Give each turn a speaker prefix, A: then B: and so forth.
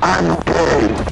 A: I'm gay.